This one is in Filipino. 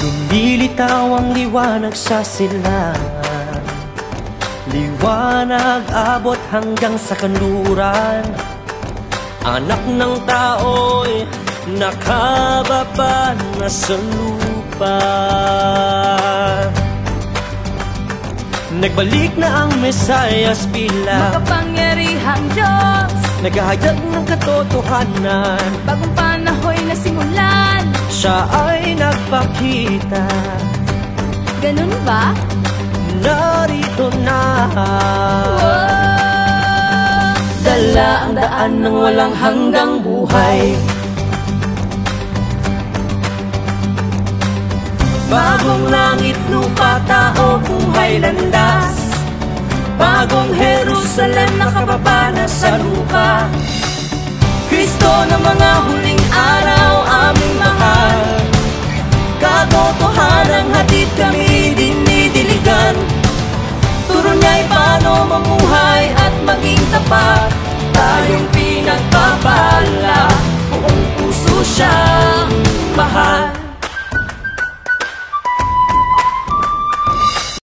Lumilitaw ang liwanag sa silangan Liwanag abot hanggang sa kanluran. Anak ng tao'y nakababa na sa lupa. Nagbalik na ang Mesayas bila Makapangyarihang Diyos. Naghahayag ng katotohanan. Bagong panahoy na simulan. Siya ay nagpakita Ganun ba? Narito na. Wow! Dala ang daan ng walang hanggang buhay. Bagong langit, lupa, tao, buhay, landas. Bagong Jerusalem, nakababa na sa lupa mamuhay at maging tapat. Tayo